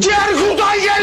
Ciğer kurtan geliyor!